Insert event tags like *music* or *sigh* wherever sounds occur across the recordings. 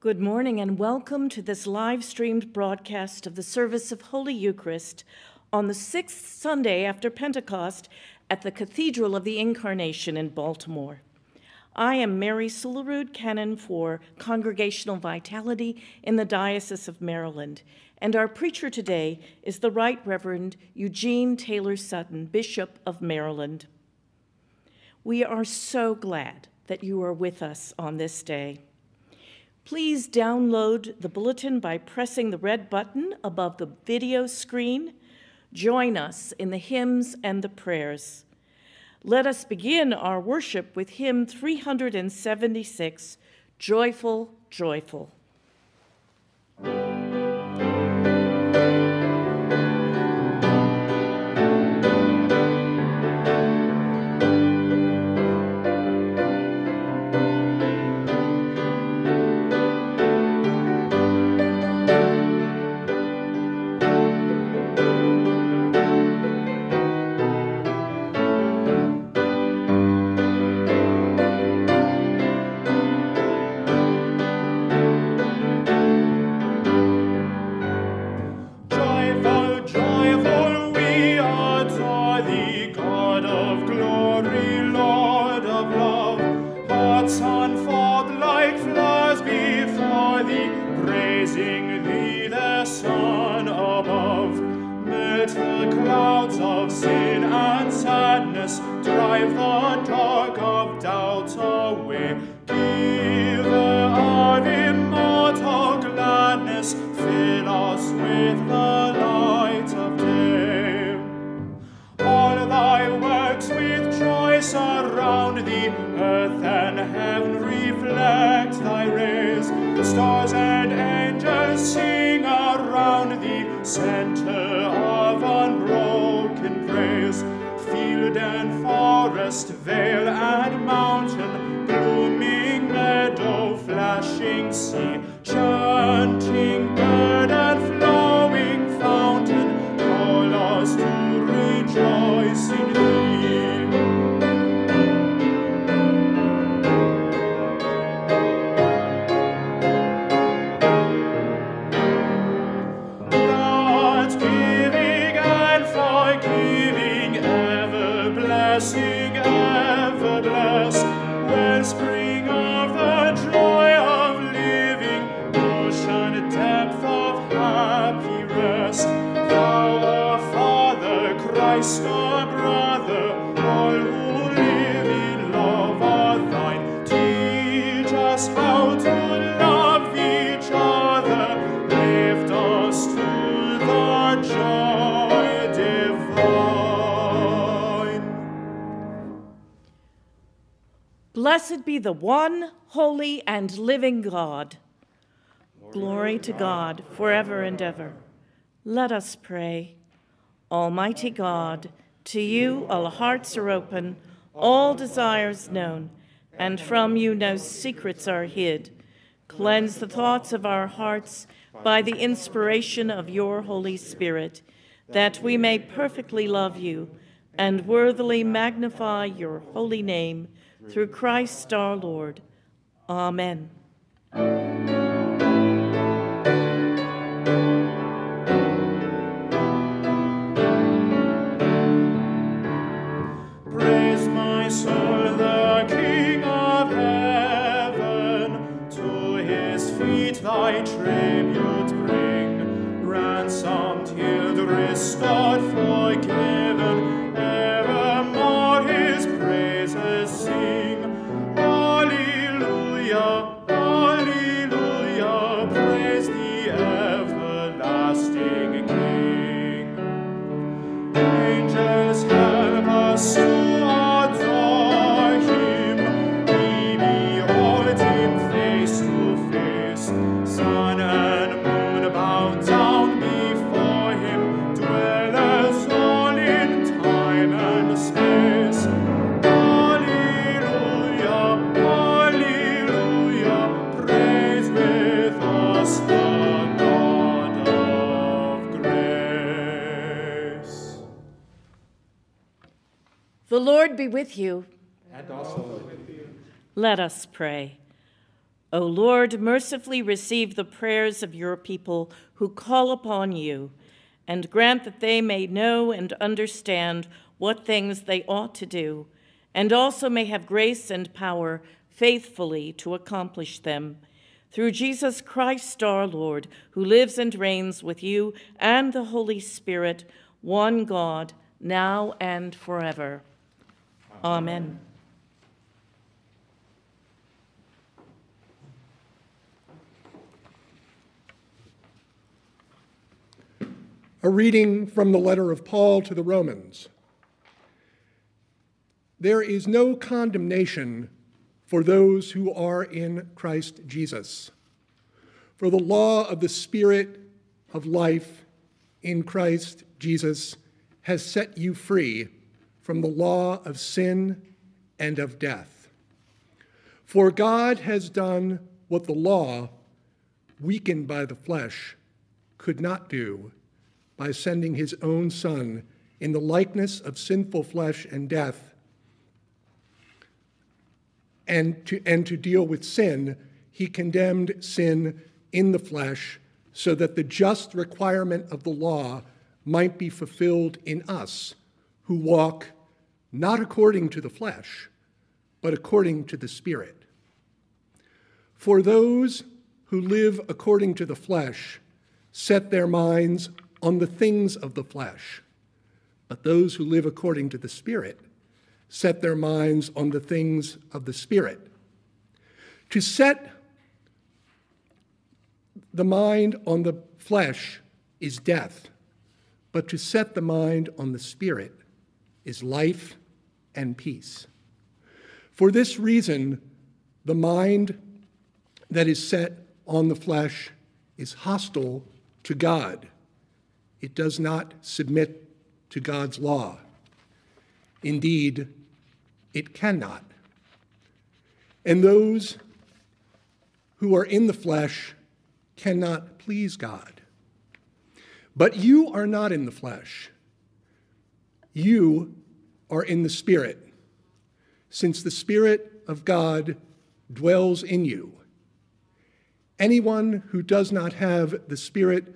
Good morning and welcome to this live streamed broadcast of the service of Holy Eucharist on the sixth Sunday after Pentecost at the Cathedral of the Incarnation in Baltimore. I am Mary Sulerud, canon for Congregational Vitality in the Diocese of Maryland, and our preacher today is the Right Reverend Eugene Taylor Sutton, Bishop of Maryland. We are so glad that you are with us on this day. Please download the bulletin by pressing the red button above the video screen. Join us in the hymns and the prayers. Let us begin our worship with hymn 376, Joyful, Joyful. Blessed be the one holy and living God. Glory to God forever and ever. Let us pray. Almighty God, to you all hearts are open, all desires known, and from you no secrets are hid. Cleanse the thoughts of our hearts by the inspiration of your Holy Spirit, that we may perfectly love you and worthily magnify your holy name through Christ our Lord. Amen. With you. and also with you. Let us pray. O Lord, mercifully receive the prayers of your people who call upon you, and grant that they may know and understand what things they ought to do, and also may have grace and power faithfully to accomplish them. Through Jesus Christ our Lord, who lives and reigns with you and the Holy Spirit, one God, now and forever. Amen. A reading from the letter of Paul to the Romans. There is no condemnation for those who are in Christ Jesus. For the law of the Spirit of life in Christ Jesus has set you free from the law of sin and of death. For God has done what the law, weakened by the flesh, could not do by sending his own Son in the likeness of sinful flesh and death. And to, and to deal with sin, he condemned sin in the flesh so that the just requirement of the law might be fulfilled in us who walk not according to the flesh, but according to the Spirit. For those who live according to the flesh set their minds on the things of the flesh, but those who live according to the Spirit set their minds on the things of the Spirit. To set the mind on the flesh is death, but to set the mind on the Spirit is life and peace. For this reason, the mind that is set on the flesh is hostile to God. It does not submit to God's law. Indeed, it cannot. And those who are in the flesh cannot please God. But you are not in the flesh. You are in the Spirit, since the Spirit of God dwells in you. Anyone who does not have the Spirit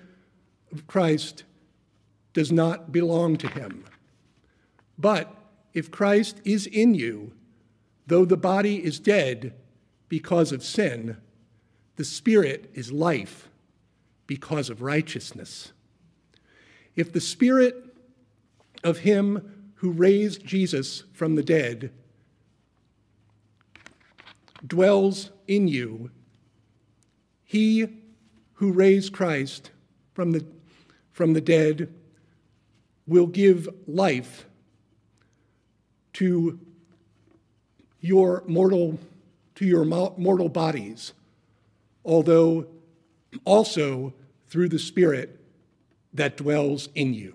of Christ does not belong to him. But if Christ is in you, though the body is dead because of sin, the Spirit is life because of righteousness. If the Spirit of him who raised Jesus from the dead dwells in you. He who raised Christ from the, from the dead will give life to your mortal to your mortal bodies although also through the spirit that dwells in you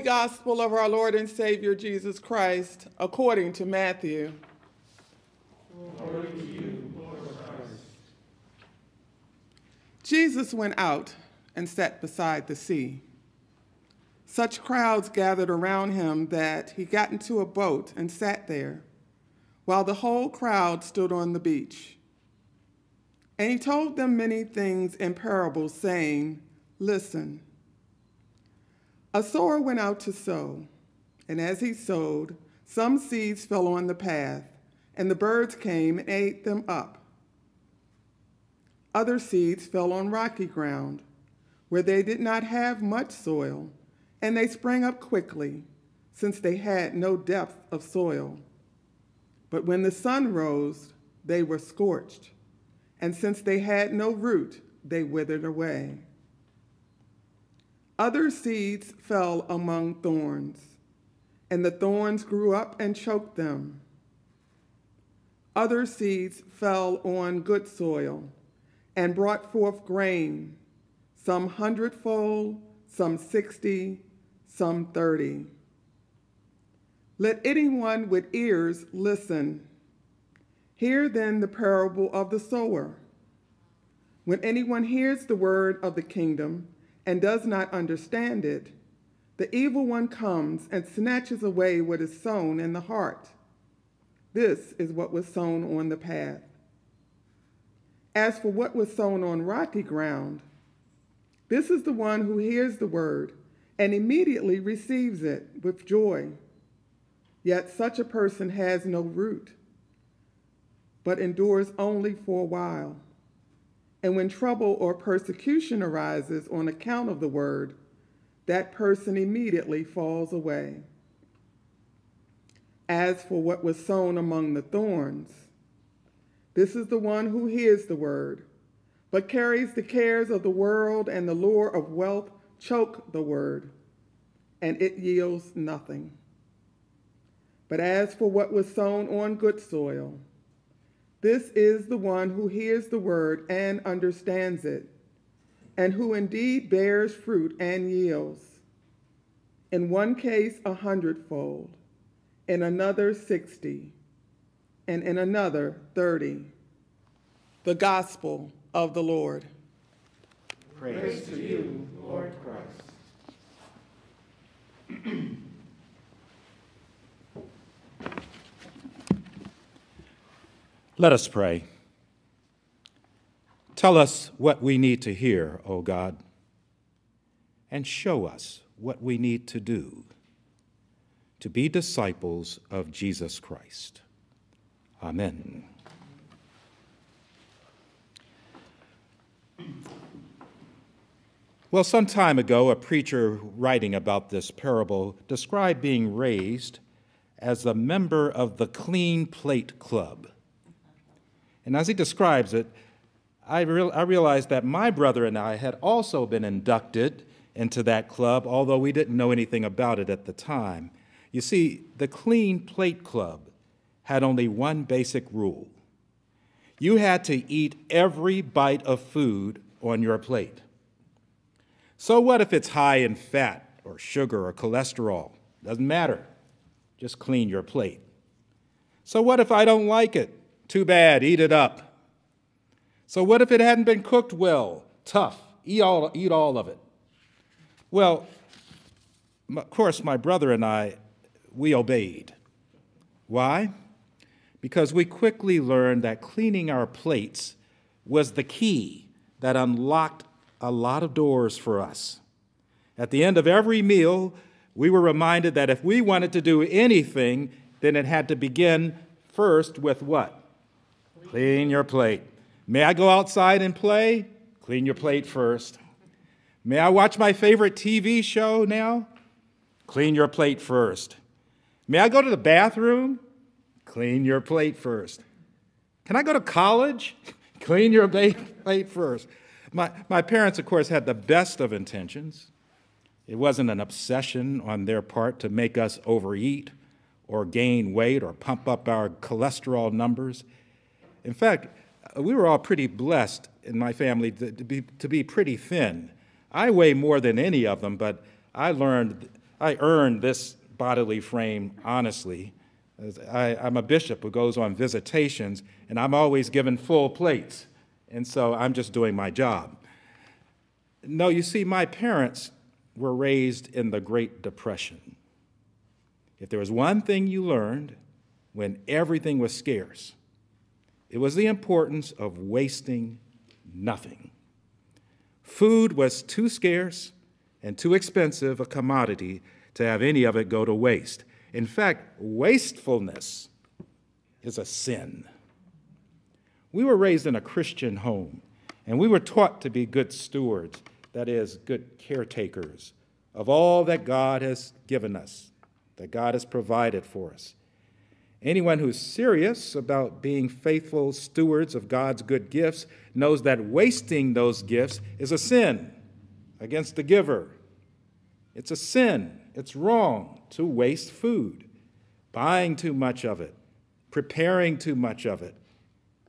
gospel of our Lord and Savior Jesus Christ according to Matthew. To you, Jesus went out and sat beside the sea. Such crowds gathered around him that he got into a boat and sat there, while the whole crowd stood on the beach. And he told them many things in parables, saying, Listen. A sower went out to sow, and as he sowed, some seeds fell on the path, and the birds came and ate them up. Other seeds fell on rocky ground, where they did not have much soil, and they sprang up quickly, since they had no depth of soil. But when the sun rose, they were scorched, and since they had no root, they withered away. Other seeds fell among thorns, and the thorns grew up and choked them. Other seeds fell on good soil and brought forth grain, some hundredfold, some sixty, some thirty. Let anyone with ears listen. Hear then the parable of the sower. When anyone hears the word of the kingdom, and does not understand it, the evil one comes and snatches away what is sown in the heart. This is what was sown on the path. As for what was sown on rocky ground, this is the one who hears the word and immediately receives it with joy. Yet such a person has no root, but endures only for a while. And when trouble or persecution arises on account of the word, that person immediately falls away. As for what was sown among the thorns, this is the one who hears the word, but carries the cares of the world and the lure of wealth choke the word, and it yields nothing. But as for what was sown on good soil, this is the one who hears the word and understands it, and who indeed bears fruit and yields. In one case, a hundredfold, in another, sixty, and in another, thirty. The gospel of the Lord. Praise to you, Lord Christ. *clears throat* Let us pray. Tell us what we need to hear, O God, and show us what we need to do to be disciples of Jesus Christ. Amen. Well, some time ago, a preacher writing about this parable described being raised as a member of the Clean Plate Club. And as he describes it, I, real, I realized that my brother and I had also been inducted into that club, although we didn't know anything about it at the time. You see, the Clean Plate Club had only one basic rule you had to eat every bite of food on your plate. So, what if it's high in fat or sugar or cholesterol? Doesn't matter. Just clean your plate. So, what if I don't like it? Too bad, eat it up. So, what if it hadn't been cooked well? Tough, eat all, eat all of it. Well, of course, my brother and I, we obeyed. Why? Because we quickly learned that cleaning our plates was the key that unlocked a lot of doors for us. At the end of every meal, we were reminded that if we wanted to do anything, then it had to begin first with what? Clean your plate. May I go outside and play? Clean your plate first. May I watch my favorite TV show now? Clean your plate first. May I go to the bathroom? Clean your plate first. Can I go to college? *laughs* Clean your plate first. My, my parents, of course, had the best of intentions. It wasn't an obsession on their part to make us overeat or gain weight or pump up our cholesterol numbers. In fact, uh, we were all pretty blessed in my family to, to, be, to be pretty thin. I weigh more than any of them, but I learned, I earned this bodily frame honestly. I, I'm a bishop who goes on visitations, and I'm always given full plates, and so I'm just doing my job. No, you see, my parents were raised in the Great Depression. If there was one thing you learned when everything was scarce, it was the importance of wasting nothing. Food was too scarce and too expensive a commodity to have any of it go to waste. In fact, wastefulness is a sin. We were raised in a Christian home, and we were taught to be good stewards, that is, good caretakers of all that God has given us, that God has provided for us. Anyone who's serious about being faithful stewards of God's good gifts knows that wasting those gifts is a sin against the giver. It's a sin, it's wrong to waste food, buying too much of it, preparing too much of it,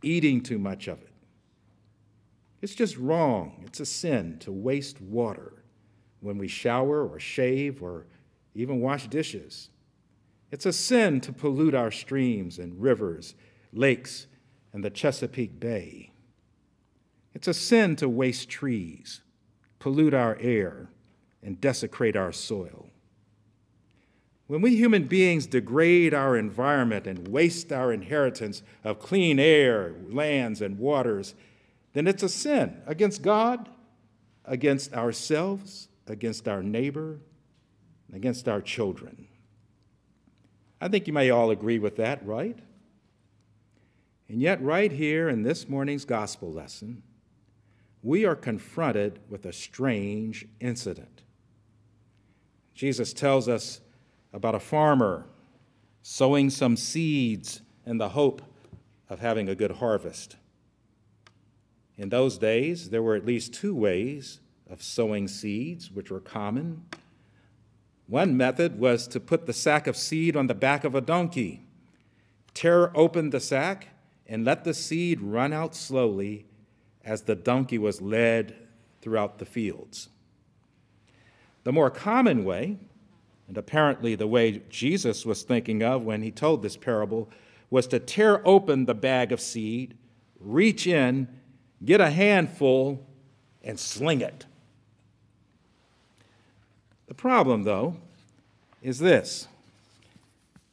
eating too much of it. It's just wrong. It's a sin to waste water when we shower or shave or even wash dishes. It's a sin to pollute our streams and rivers, lakes, and the Chesapeake Bay. It's a sin to waste trees, pollute our air, and desecrate our soil. When we human beings degrade our environment and waste our inheritance of clean air, lands, and waters, then it's a sin against God, against ourselves, against our neighbor, against our children. I think you may all agree with that, right? And yet, right here in this morning's gospel lesson, we are confronted with a strange incident. Jesus tells us about a farmer sowing some seeds in the hope of having a good harvest. In those days, there were at least two ways of sowing seeds, which were common. One method was to put the sack of seed on the back of a donkey, tear open the sack, and let the seed run out slowly as the donkey was led throughout the fields. The more common way, and apparently the way Jesus was thinking of when he told this parable, was to tear open the bag of seed, reach in, get a handful, and sling it. The problem, though, is this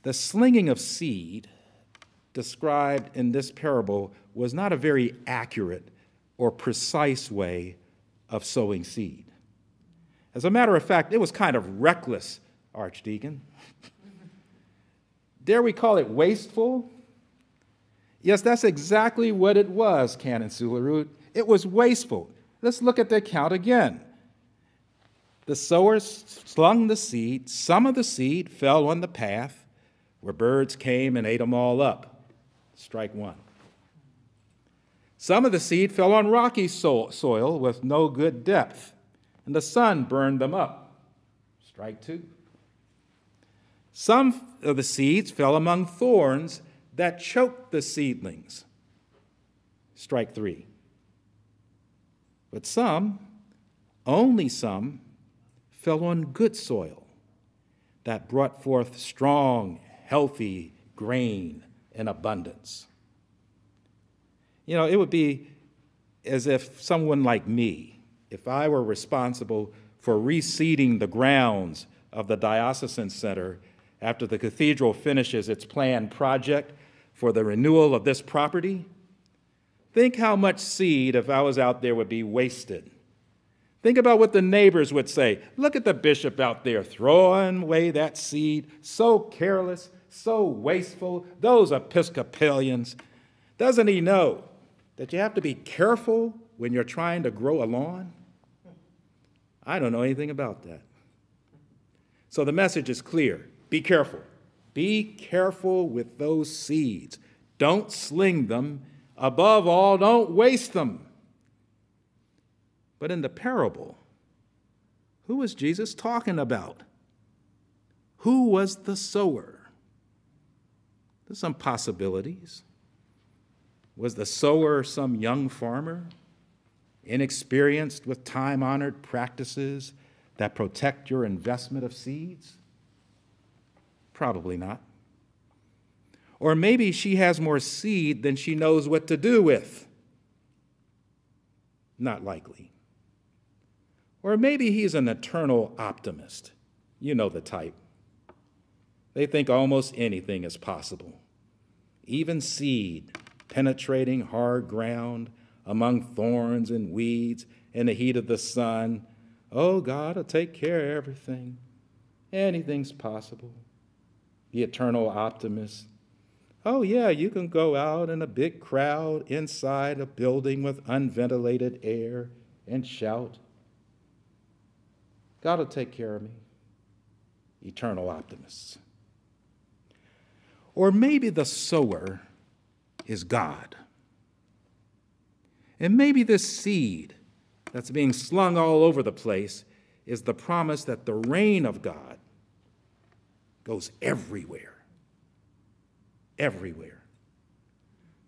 the slinging of seed described in this parable was not a very accurate or precise way of sowing seed. As a matter of fact, it was kind of reckless, Archdeacon. *laughs* Dare we call it wasteful? Yes, that's exactly what it was, Canon Sulerud. It was wasteful. Let's look at the account again. The sower slung the seed. Some of the seed fell on the path where birds came and ate them all up. Strike one. Some of the seed fell on rocky soil with no good depth, and the sun burned them up. Strike two. Some of the seeds fell among thorns that choked the seedlings. Strike three. But some, only some, fell on good soil that brought forth strong, healthy grain in abundance. You know, it would be as if someone like me, if I were responsible for reseeding the grounds of the Diocesan Center after the cathedral finishes its planned project for the renewal of this property, think how much seed, if I was out there, would be wasted Think about what the neighbors would say. Look at the bishop out there throwing away that seed, so careless, so wasteful. Those Episcopalians. Doesn't he know that you have to be careful when you're trying to grow a lawn? I don't know anything about that. So the message is clear be careful. Be careful with those seeds. Don't sling them. Above all, don't waste them. But in the parable, who was Jesus talking about? Who was the sower? There's some possibilities. Was the sower some young farmer, inexperienced with time honored practices that protect your investment of seeds? Probably not. Or maybe she has more seed than she knows what to do with. Not likely. Or maybe he's an eternal optimist. You know the type. They think almost anything is possible. Even seed penetrating hard ground among thorns and weeds in the heat of the sun. Oh, God will take care of everything. Anything's possible. The eternal optimist. Oh, yeah, you can go out in a big crowd inside a building with unventilated air and shout. God will take care of me. Eternal optimists. Or maybe the sower is God. And maybe this seed that's being slung all over the place is the promise that the reign of God goes everywhere. Everywhere.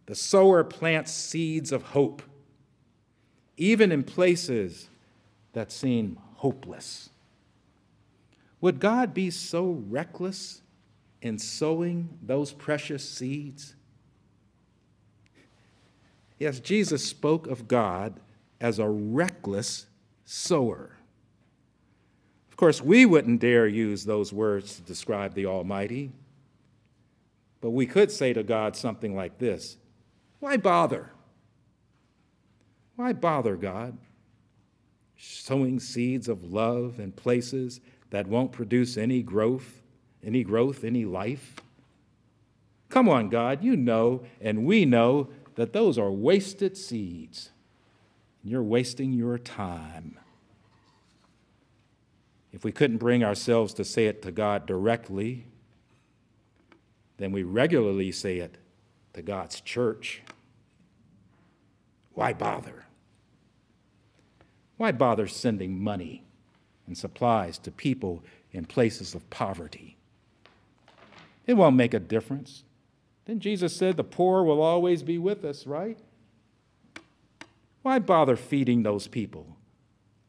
The sower plants seeds of hope, even in places that seem hopeless. Would God be so reckless in sowing those precious seeds? Yes, Jesus spoke of God as a reckless sower. Of course, we wouldn't dare use those words to describe the Almighty, but we could say to God something like this Why bother? Why bother, God? Sowing seeds of love in places that won't produce any growth, any growth, any life? Come on, God, you know, and we know that those are wasted seeds. You're wasting your time. If we couldn't bring ourselves to say it to God directly, then we regularly say it to God's church. Why bother? Why bother sending money and supplies to people in places of poverty? It won't make a difference. Then Jesus said the poor will always be with us, right? Why bother feeding those people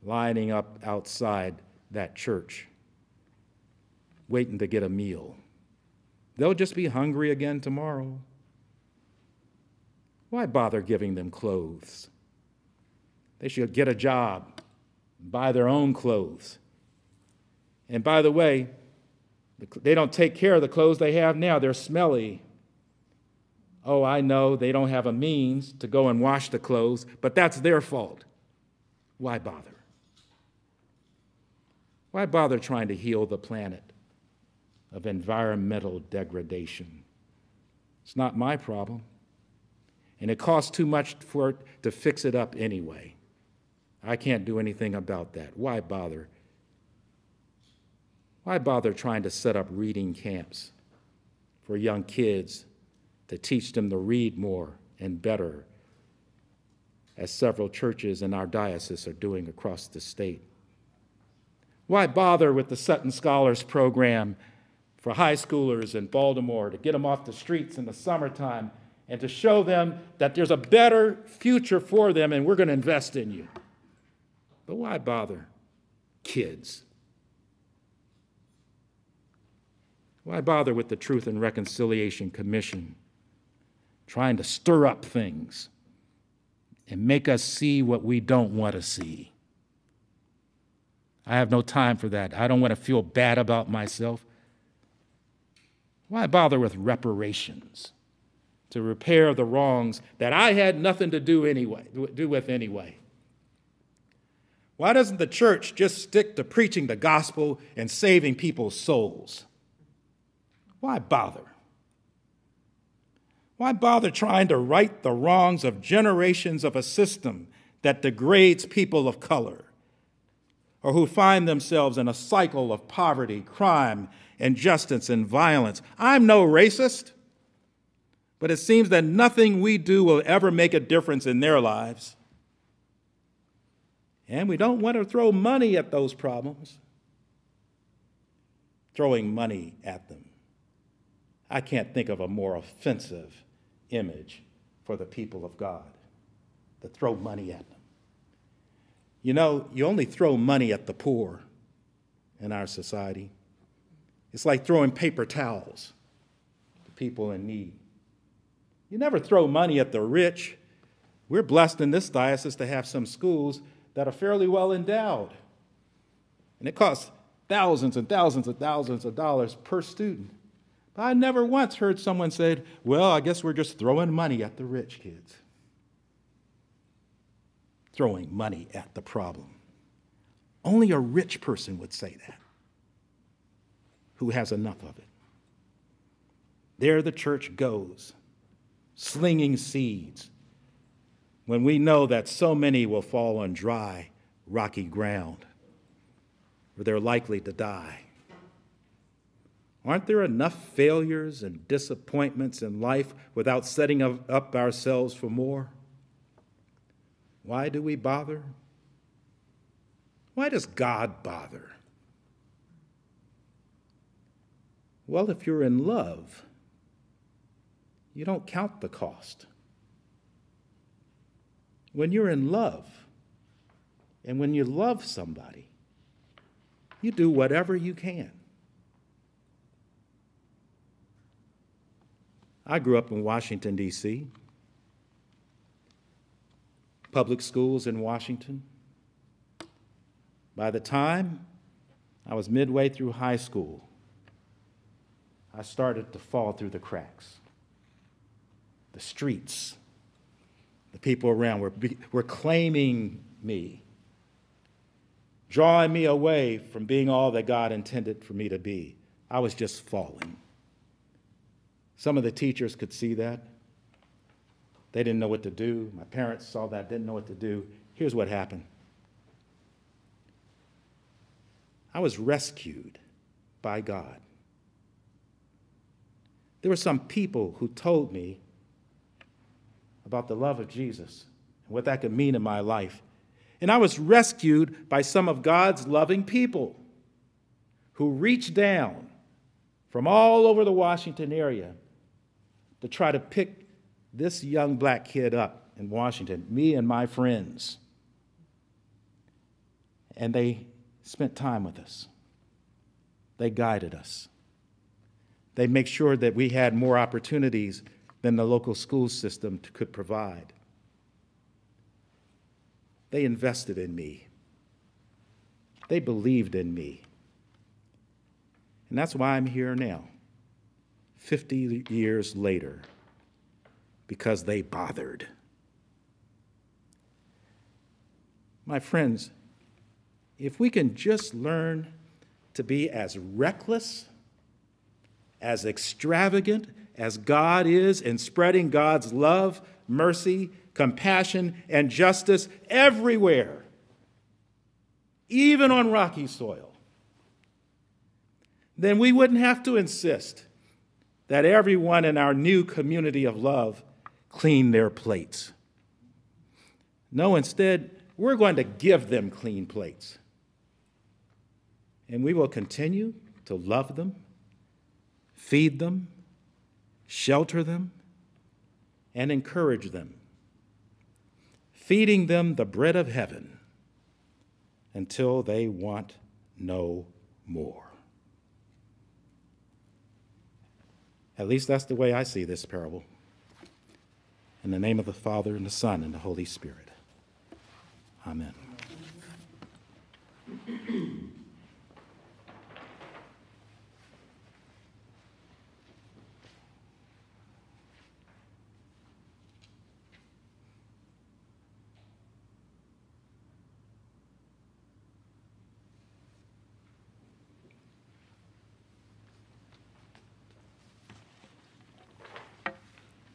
lining up outside that church, waiting to get a meal? They'll just be hungry again tomorrow. Why bother giving them clothes? They should get a job, buy their own clothes. And by the way, they don't take care of the clothes they have now, they're smelly. Oh, I know they don't have a means to go and wash the clothes, but that's their fault. Why bother? Why bother trying to heal the planet of environmental degradation? It's not my problem. And it costs too much for it to fix it up anyway. I can't do anything about that. Why bother? Why bother trying to set up reading camps for young kids to teach them to read more and better, as several churches in our diocese are doing across the state? Why bother with the Sutton Scholars Program for high schoolers in Baltimore to get them off the streets in the summertime and to show them that there's a better future for them and we're going to invest in you? But why bother kids? Why bother with the Truth and Reconciliation Commission trying to stir up things and make us see what we don't want to see? I have no time for that. I don't want to feel bad about myself. Why bother with reparations to repair the wrongs that I had nothing to do anyway, do with anyway? Why doesn't the church just stick to preaching the gospel and saving people's souls? Why bother? Why bother trying to right the wrongs of generations of a system that degrades people of color? or who find themselves in a cycle of poverty, crime, injustice, and violence. I'm no racist, but it seems that nothing we do will ever make a difference in their lives. And we don't want to throw money at those problems. Throwing money at them. I can't think of a more offensive image for the people of God to throw money at them. You know, you only throw money at the poor in our society. It's like throwing paper towels to people in need. You never throw money at the rich. We're blessed in this diocese to have some schools that are fairly well endowed. And it costs thousands and thousands and thousands of dollars per student. But I never once heard someone say, well, I guess we're just throwing money at the rich kids throwing money at the problem. Only a rich person would say that, who has enough of it. There the church goes, slinging seeds, when we know that so many will fall on dry, rocky ground, where they're likely to die. Aren't there enough failures and disappointments in life without setting up ourselves for more? Why do we bother? Why does God bother? Well, if you're in love, you don't count the cost. When you're in love, and when you love somebody, you do whatever you can. I grew up in Washington, D.C public schools in Washington. By the time I was midway through high school, I started to fall through the cracks. The streets, the people around were, were claiming me, drawing me away from being all that God intended for me to be. I was just falling. Some of the teachers could see that. They didn't know what to do. My parents saw that, didn't know what to do. Here's what happened I was rescued by God. There were some people who told me about the love of Jesus and what that could mean in my life. And I was rescued by some of God's loving people who reached down from all over the Washington area to try to pick this young black kid up in Washington, me and my friends. And they spent time with us, they guided us. They made sure that we had more opportunities than the local school system could provide. They invested in me. They believed in me. And that's why I'm here now, 50 years later, because they bothered. My friends, if we can just learn to be as reckless, as extravagant as God is in spreading God's love, mercy, compassion, and justice everywhere, even on rocky soil, then we wouldn't have to insist that everyone in our new community of love clean their plates. No, instead, we're going to give them clean plates. And we will continue to love them, feed them, shelter them, and encourage them, feeding them the bread of heaven until they want no more. At least that's the way I see this parable. In the name of the Father, and the Son, and the Holy Spirit. Amen.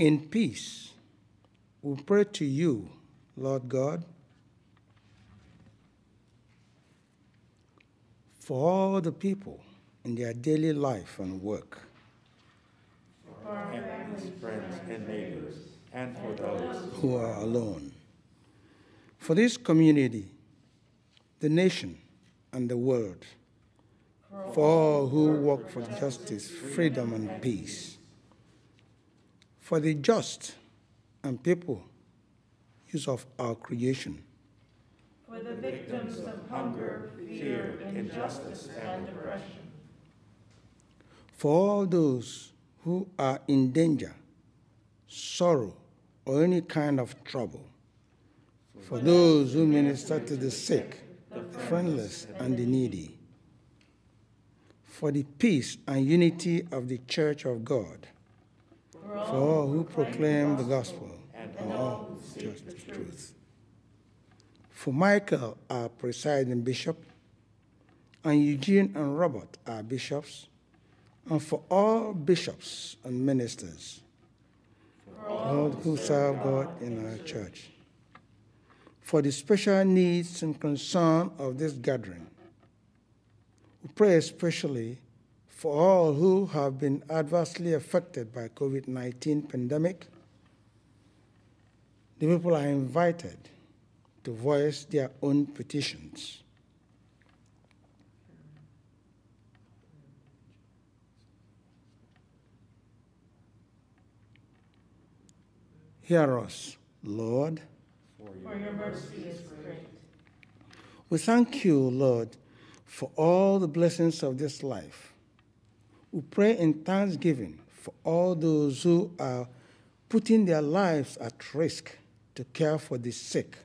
In peace, we pray to you, Lord God, for all the people in their daily life and work. For our families, friends, and neighbors, and for those who are alone. For this community, the nation, and the world. For all who work for justice, freedom, and peace for the just and people use of our creation. For the victims of hunger, fear, injustice, and oppression. for all those who are in danger, sorrow, or any kind of trouble, for those who minister to the sick, the friendless, and the needy, for the peace and unity of the Church of God, for all who proclaim the gospel and all who seek the truth. For Michael, our presiding bishop, and Eugene and Robert, our bishops, and for all bishops and ministers, all who serve God in our church, for the special needs and concern of this gathering. We pray especially for all who have been adversely affected by COVID-19 pandemic. The people are invited to voice their own petitions. Hear us, Lord. For your mercy is great. We thank you, Lord, for all the blessings of this life. We pray in thanksgiving for all those who are putting their lives at risk to care for the sick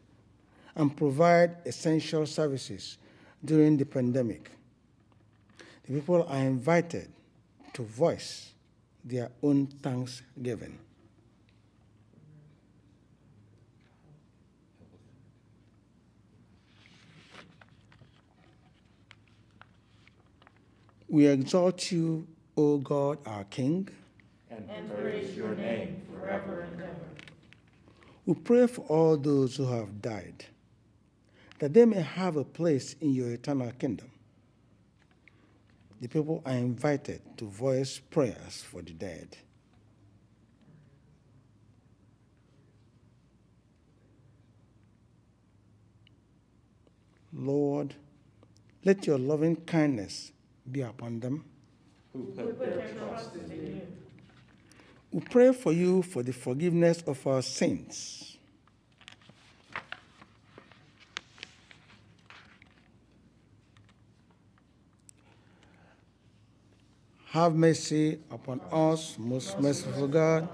and provide essential services during the pandemic. The people are invited to voice their own thanksgiving. We exalt you, O God, our King. And praise your name forever and ever. We pray for all those who have died, that they may have a place in your eternal kingdom. The people are invited to voice prayers for the dead. Lord, let your loving kindness be upon them. Who put their trust in you. We pray for you for the forgiveness of our sins. Have mercy upon us, most merciful God.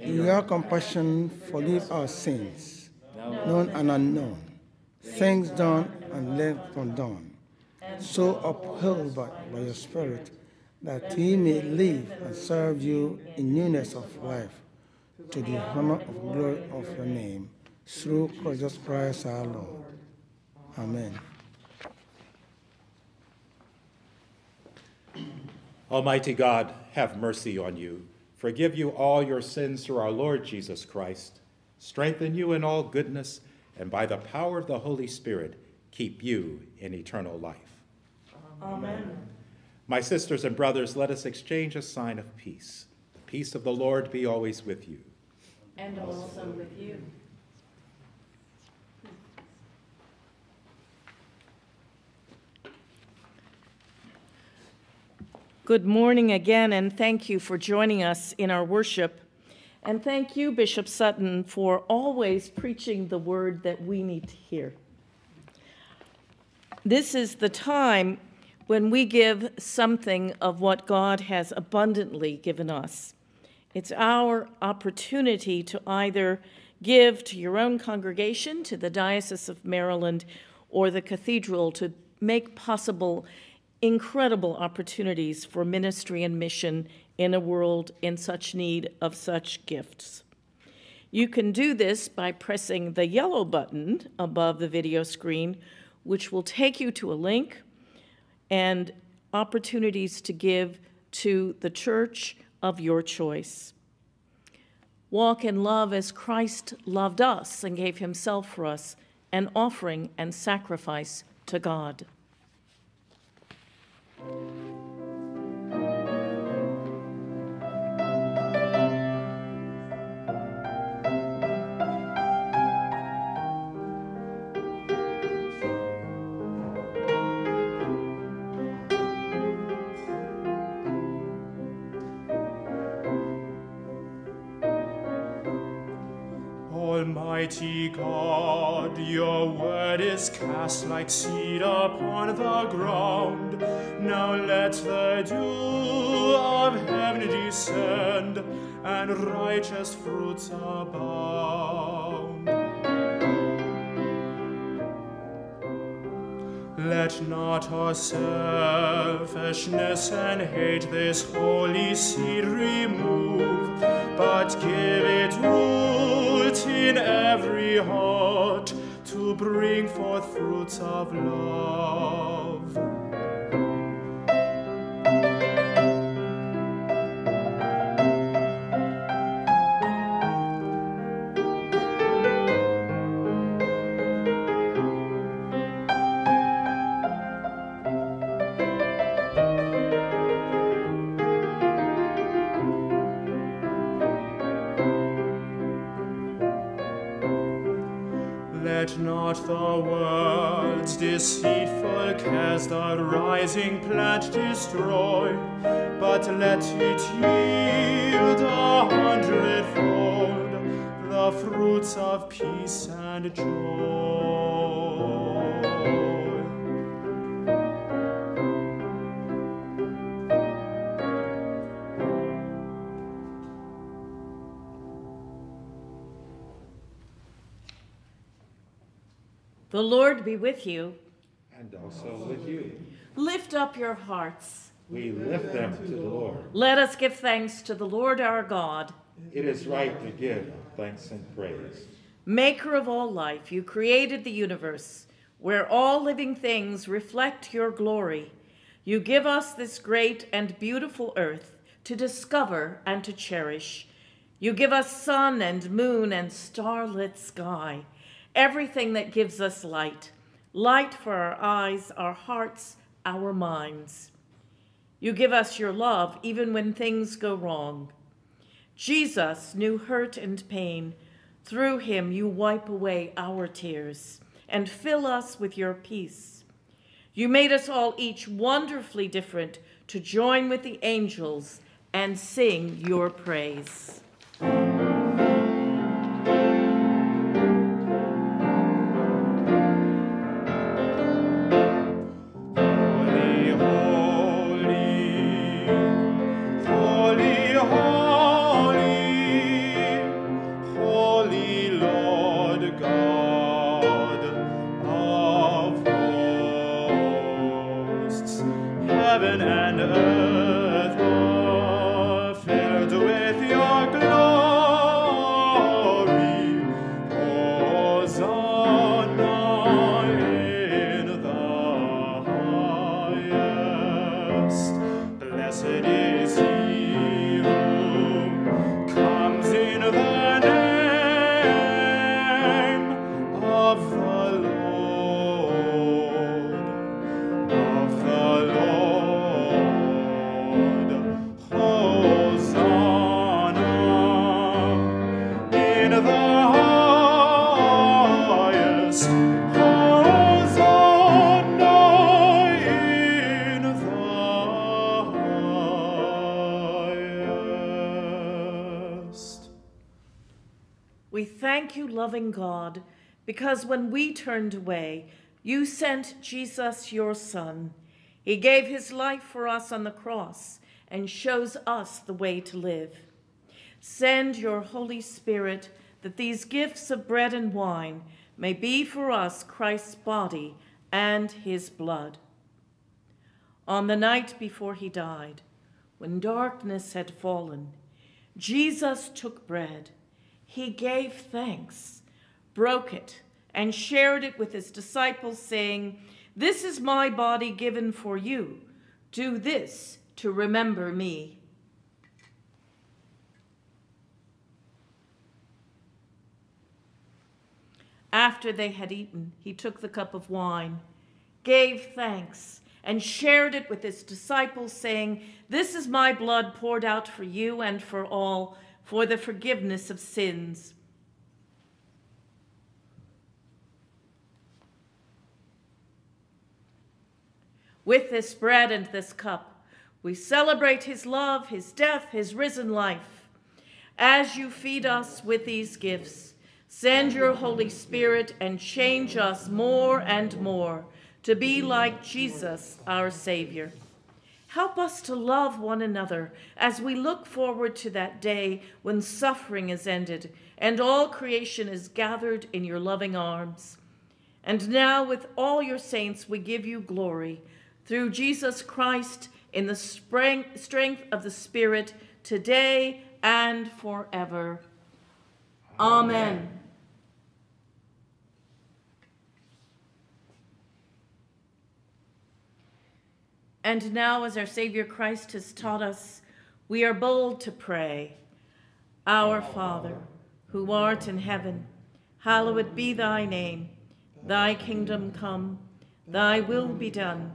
In your compassion, forgive our sins, known and unknown, things done and left undone. So uphold by, by your Spirit, that we may live and serve you in newness of life, to the honor of glory of your name, through Jesus Christ our Lord. Amen. Almighty God, have mercy on you, forgive you all your sins through our Lord Jesus Christ, strengthen you in all goodness, and by the power of the Holy Spirit, keep you in eternal life. Amen. My sisters and brothers, let us exchange a sign of peace. The peace of the Lord be always with you. And also with you. Good morning again, and thank you for joining us in our worship. And thank you, Bishop Sutton, for always preaching the word that we need to hear. This is the time when we give something of what God has abundantly given us. It's our opportunity to either give to your own congregation, to the Diocese of Maryland, or the cathedral to make possible incredible opportunities for ministry and mission in a world in such need of such gifts. You can do this by pressing the yellow button above the video screen, which will take you to a link and opportunities to give to the church of your choice. Walk in love as Christ loved us and gave himself for us, an offering and sacrifice to God. Mighty God, your word is cast like seed upon the ground. Now let the dew of heaven descend, and righteous fruits abound. Let not our selfishness and hate this holy seed remove, but give it root in heart to bring forth fruits of love. Let not the world's deceitful cares the rising plant destroy, but let it yield a hundredfold the fruits of peace and joy. The Lord be with you. And also with you. Lift up your hearts. We lift them to the Lord. Let us give thanks to the Lord our God. It is right to give thanks and praise. Maker of all life, you created the universe, where all living things reflect your glory. You give us this great and beautiful earth to discover and to cherish. You give us sun and moon and starlit sky, everything that gives us light, light for our eyes, our hearts, our minds. You give us your love even when things go wrong. Jesus knew hurt and pain. Through him, you wipe away our tears and fill us with your peace. You made us all each wonderfully different to join with the angels and sing your praise. Because when we turned away, you sent Jesus, your Son. He gave his life for us on the cross and shows us the way to live. Send your Holy Spirit that these gifts of bread and wine may be for us Christ's body and his blood. On the night before he died, when darkness had fallen, Jesus took bread. He gave thanks, broke it, and shared it with his disciples, saying, This is my body given for you. Do this to remember me. After they had eaten, he took the cup of wine, gave thanks, and shared it with his disciples, saying, This is my blood poured out for you and for all for the forgiveness of sins. With this bread and this cup, we celebrate his love, his death, his risen life. As you feed us with these gifts, Send your Holy Spirit and change us more and more to be like Jesus, our Savior. Help us to love one another as we look forward to that day when suffering is ended and all creation is gathered in your loving arms. And now, with all your saints, we give you glory through Jesus Christ in the strength of the Spirit today and forever. Amen. Amen. And now, as our Savior Christ has taught us, we are bold to pray. Our Father, who art in heaven, hallowed be thy name. Thy kingdom come, thy will be done,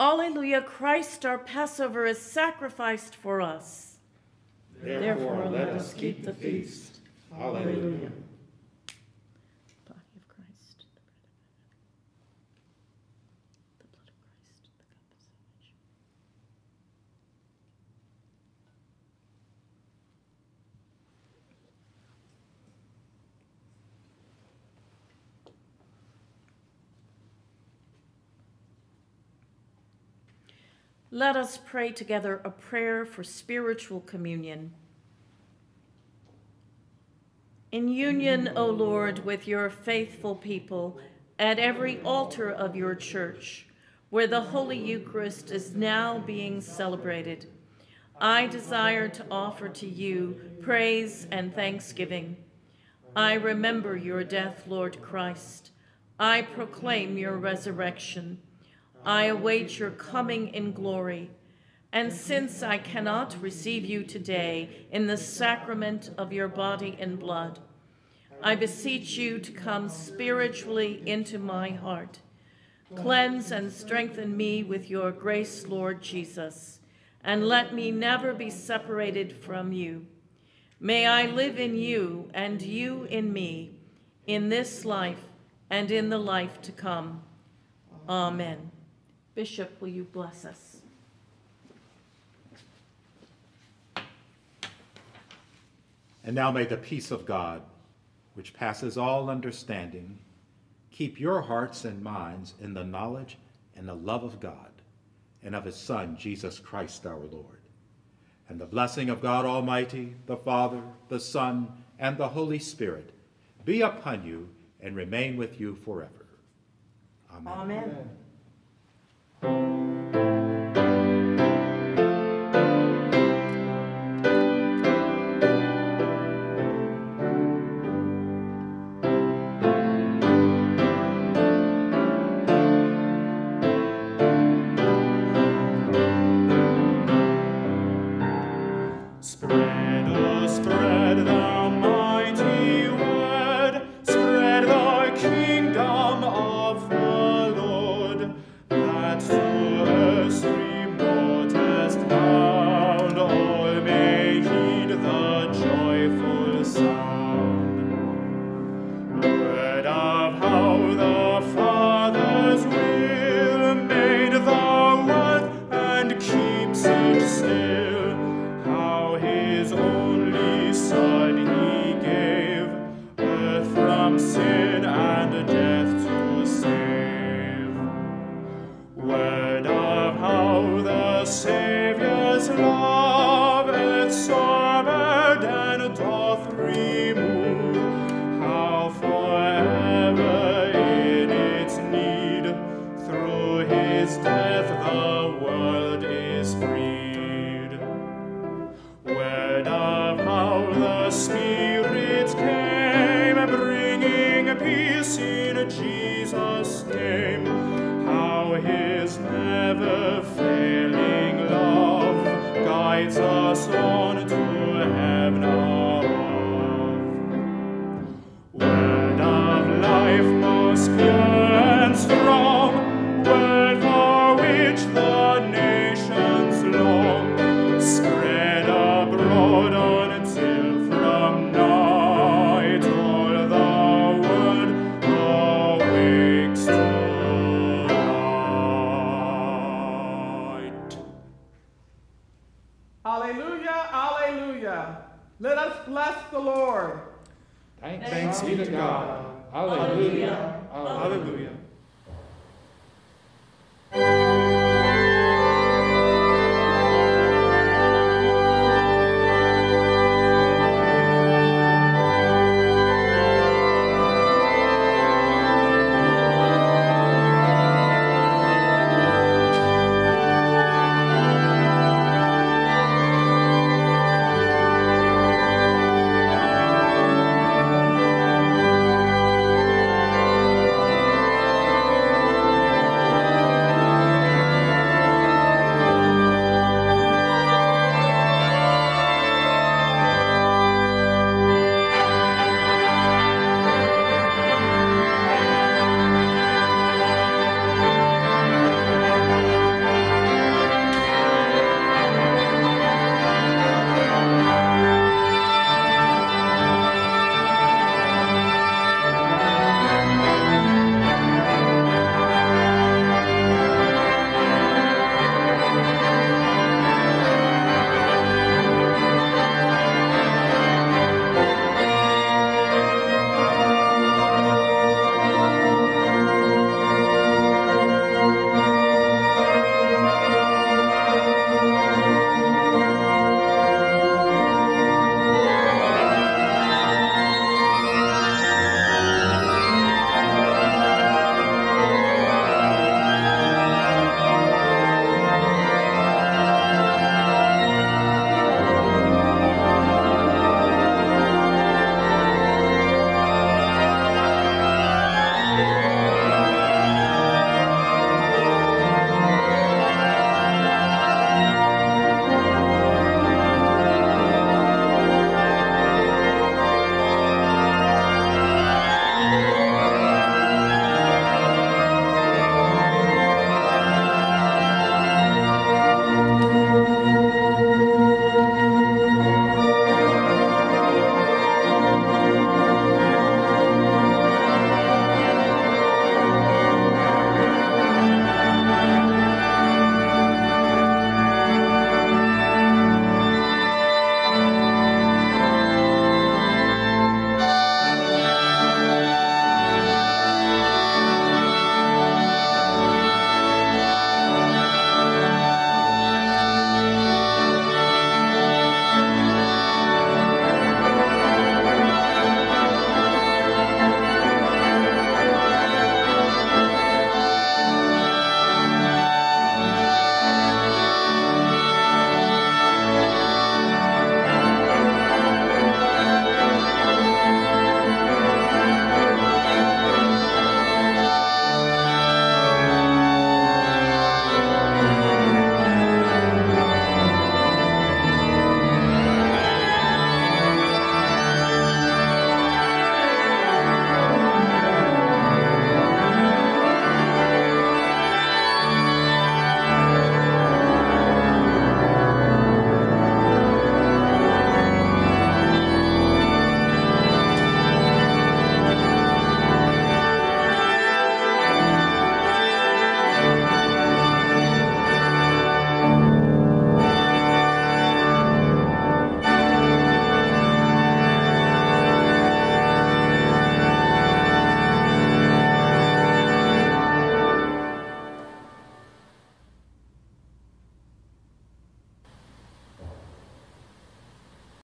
Alleluia, Christ our Passover is sacrificed for us. Therefore, let us keep the feast. Alleluia. Let us pray together a prayer for spiritual communion. In union, O Lord, with your faithful people at every altar of your church, where the Holy Eucharist is now being celebrated, I desire to offer to you praise and thanksgiving. I remember your death, Lord Christ. I proclaim your resurrection. I await your coming in glory. And since I cannot receive you today in the sacrament of your body and blood, I beseech you to come spiritually into my heart. Cleanse and strengthen me with your grace, Lord Jesus, and let me never be separated from you. May I live in you and you in me, in this life and in the life to come. Amen. Bishop, will you bless us? And now may the peace of God, which passes all understanding, keep your hearts and minds in the knowledge and the love of God and of his Son, Jesus Christ our Lord. And the blessing of God Almighty, the Father, the Son, and the Holy Spirit be upon you and remain with you forever. Amen. Amen. thank you be to God.